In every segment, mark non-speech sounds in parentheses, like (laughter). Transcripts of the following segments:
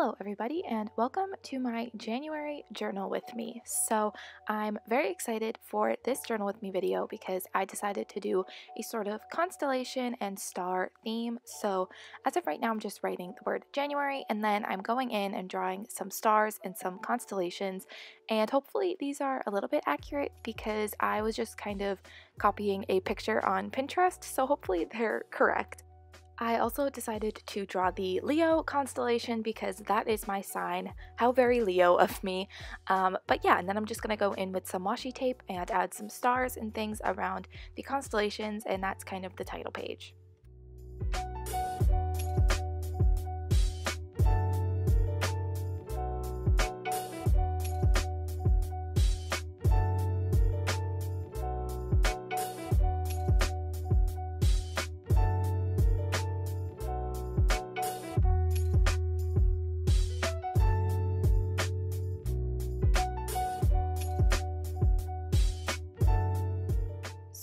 Hello, everybody, and welcome to my January journal with me. So, I'm very excited for this journal with me video because I decided to do a sort of constellation and star theme. So, as of right now, I'm just writing the word January and then I'm going in and drawing some stars and some constellations. And hopefully, these are a little bit accurate because I was just kind of copying a picture on Pinterest. So, hopefully, they're correct. I also decided to draw the Leo constellation because that is my sign. How very Leo of me. Um, but yeah, and then I'm just going to go in with some washi tape and add some stars and things around the constellations and that's kind of the title page.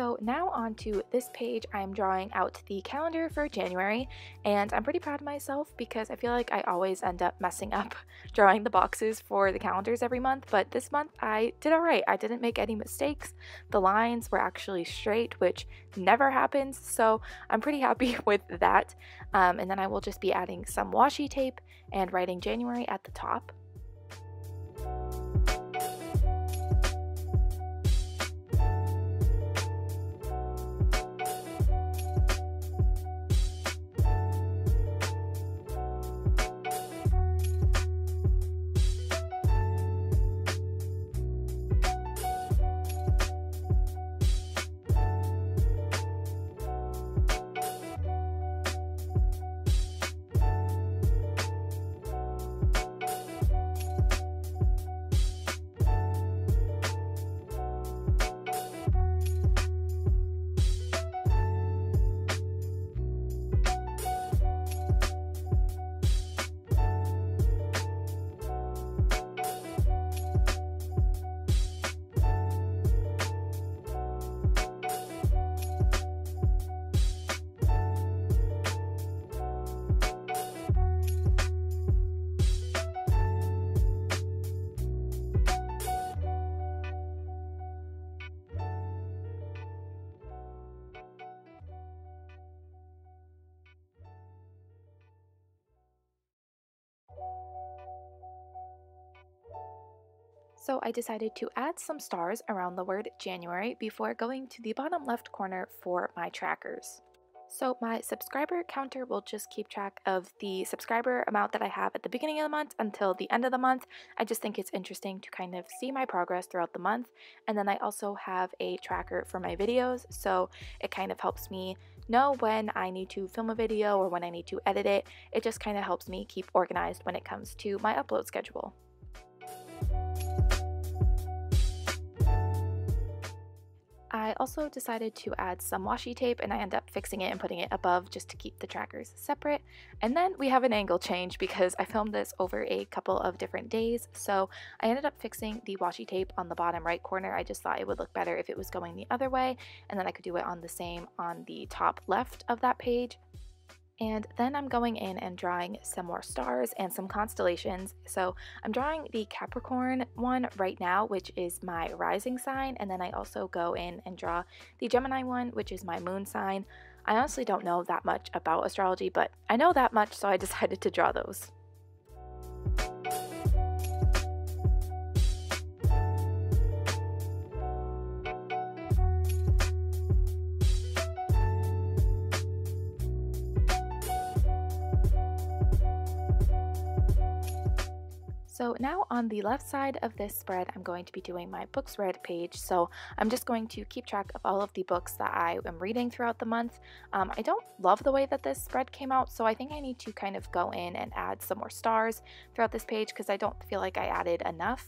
So now on to this page, I'm drawing out the calendar for January, and I'm pretty proud of myself because I feel like I always end up messing up (laughs) drawing the boxes for the calendars every month, but this month I did alright. I didn't make any mistakes. The lines were actually straight, which never happens, so I'm pretty happy (laughs) with that. Um, and then I will just be adding some washi tape and writing January at the top. So I decided to add some stars around the word January before going to the bottom left corner for my trackers. So my subscriber counter will just keep track of the subscriber amount that I have at the beginning of the month until the end of the month. I just think it's interesting to kind of see my progress throughout the month. And then I also have a tracker for my videos, so it kind of helps me know when I need to film a video or when I need to edit it. It just kind of helps me keep organized when it comes to my upload schedule. I also decided to add some washi tape and I end up fixing it and putting it above just to keep the trackers separate. And then we have an angle change because I filmed this over a couple of different days. So I ended up fixing the washi tape on the bottom right corner. I just thought it would look better if it was going the other way. And then I could do it on the same on the top left of that page. And then I'm going in and drawing some more stars and some constellations. So I'm drawing the Capricorn one right now, which is my rising sign. And then I also go in and draw the Gemini one, which is my moon sign. I honestly don't know that much about astrology, but I know that much, so I (laughs) decided to draw those. So now on the left side of this spread, I'm going to be doing my books read page. So I'm just going to keep track of all of the books that I am reading throughout the month. Um, I don't love the way that this spread came out, so I think I need to kind of go in and add some more stars throughout this page because I don't feel like I added enough.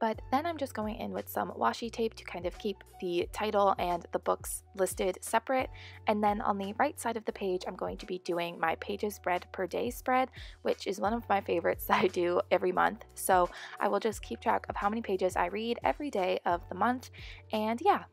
But then I'm just going in with some washi tape to kind of keep the title and the books listed separate. And then on the right side of the page, I'm going to be doing my pages read per day spread, which is one of my favorites (laughs) that I do every month. So I will just keep track of how many pages I read every day of the month. And yeah.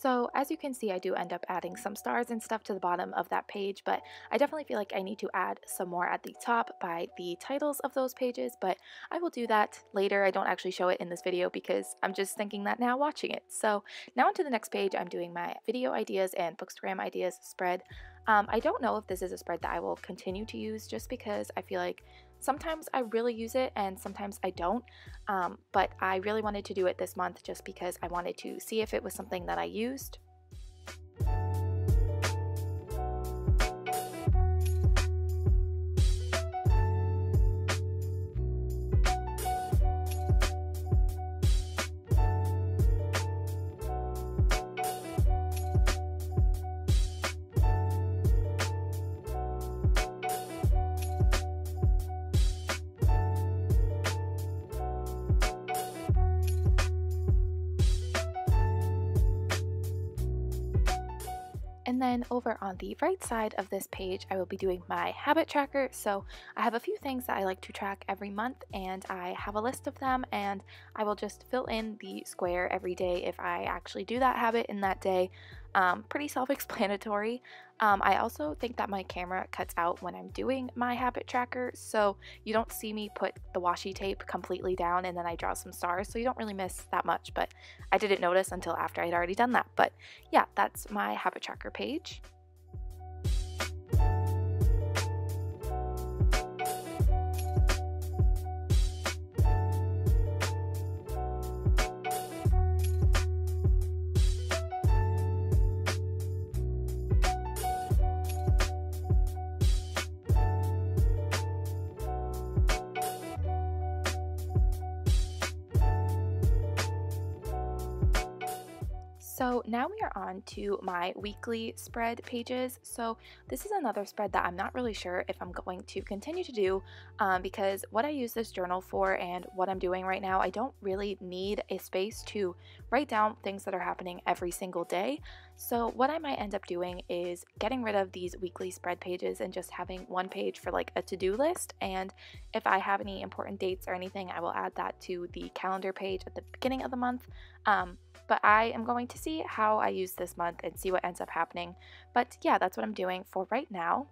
So as you can see, I do end up adding some stars and stuff to the bottom of that page, but I definitely feel like I need to add some more at the top by the titles of those pages, but I will do that later. I don't actually show it in this video because I'm just thinking that now watching it. So now onto the next page, I'm doing my video ideas and bookstagram ideas spread. Um, I don't know if this is a spread that I will continue to use just because I feel like sometimes I really use it and sometimes I don't. Um, but I really wanted to do it this month just because I wanted to see if it was something that I used. And then over on the right side of this page, I will be doing my habit tracker. So I have a few things that I like to track every month and I have a list of them and I will just fill in the square every day if I actually do that habit in that day. Um, pretty self-explanatory. Um, I also think that my camera cuts out when I'm doing my habit tracker, so you don't see me put the washi tape completely down and then I draw some stars, so you don't really miss that much, but I didn't notice until after I'd already done that. But yeah, that's my habit tracker page. So now we are on to my weekly spread pages. So this is another spread that I'm not really sure if I'm going to continue to do um, because what I use this journal for and what I'm doing right now, I don't really need a space to write down things that are happening every single day. So what I might end up doing is getting rid of these weekly spread pages and just having one page for like a to-do list. And if I have any important dates or anything, I will add that to the calendar page at the beginning of the month. Um, but I am going to see how I use this month and see what ends up happening. But yeah, that's what I'm doing for right now.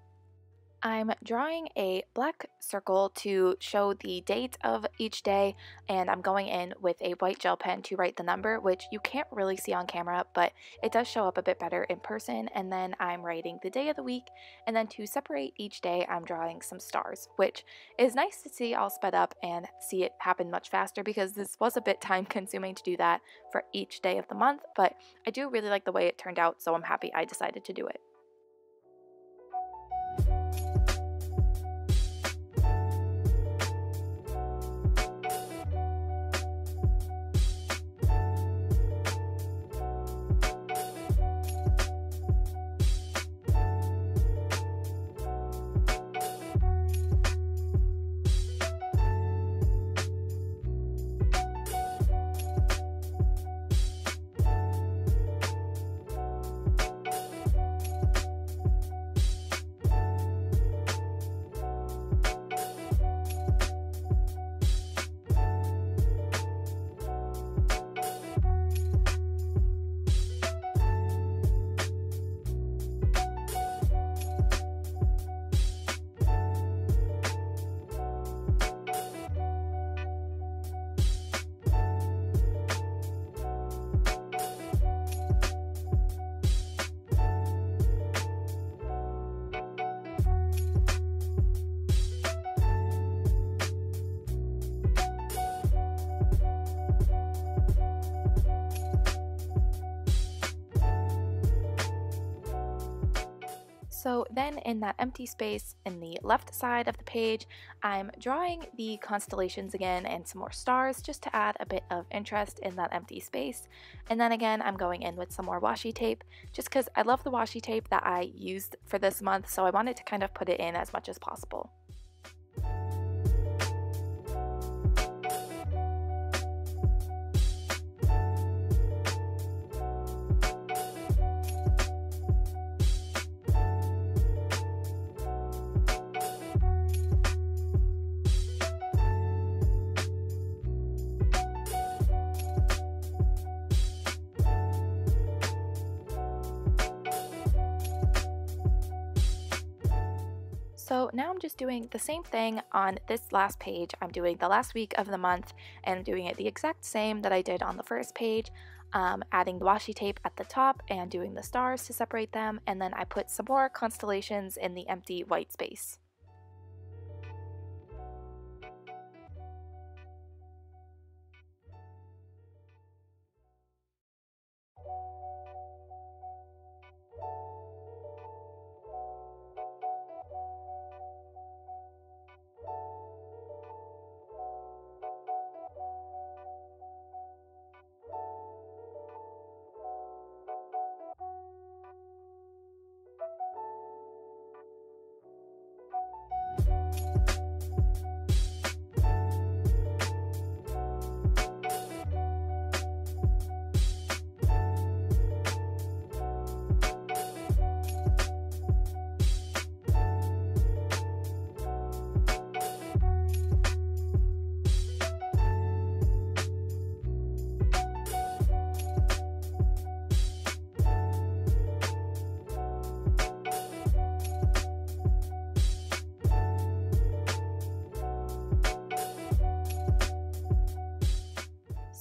I'm drawing a black circle to show the date of each day and I'm going in with a white gel pen to write the number which you can't really see on camera but it does show up a bit better in person and then I'm writing the day of the week and then to separate each day I'm drawing some stars which is nice to see all sped up and see it happen much faster because this was a bit (laughs) time consuming to do that for each day of the month but I do really like the way it turned out so I'm happy I decided to do it. So then in that empty space in the left side of the page, I'm drawing the constellations again and some more stars just to add a bit of interest in that empty space. And then again, I'm going in with some more washi tape just because I love the washi tape that I used for this month, so I wanted to kind of put it in as much as possible. So now I'm just doing the same thing on this last page. I'm doing the last week of the month and I'm doing it the exact same that I did on the first page. Um, adding the washi tape at the top and doing the stars to separate them and then I put some more constellations in the empty white space.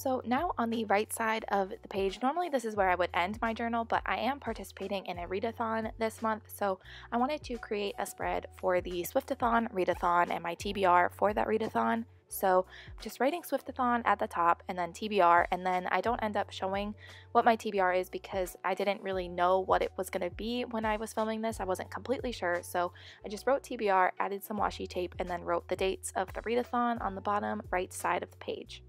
So now on the right side of the page, normally this is where I would end my journal, but I am participating in a readathon this month, so I wanted to create a spread for the Swiftathon, readathon, and my TBR for that readathon. So just writing Swiftathon at the top and then TBR, and then I don't end up showing what my TBR is because I didn't really know what it was going to be when I was filming this. I wasn't completely sure, so I just wrote TBR, added some washi tape, and then wrote the dates of the readathon on the bottom right side of the page.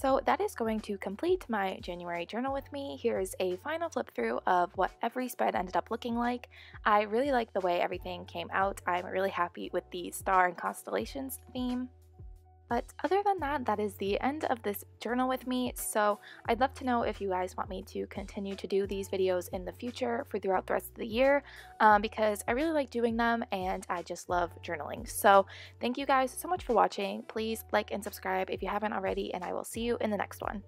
So that is going to complete my January journal with me. Here's a final flip through of what every spread ended up looking like. I really like the way everything came out. I'm really happy with the star and constellations theme. But other than that, that is the end of this journal with me. So I'd love to know if you guys want me to continue to do these videos in the future for throughout the rest of the year um, because I really like doing them and I just love journaling. So thank you guys so much for watching. Please like and subscribe if you haven't already and I will see you in the next one.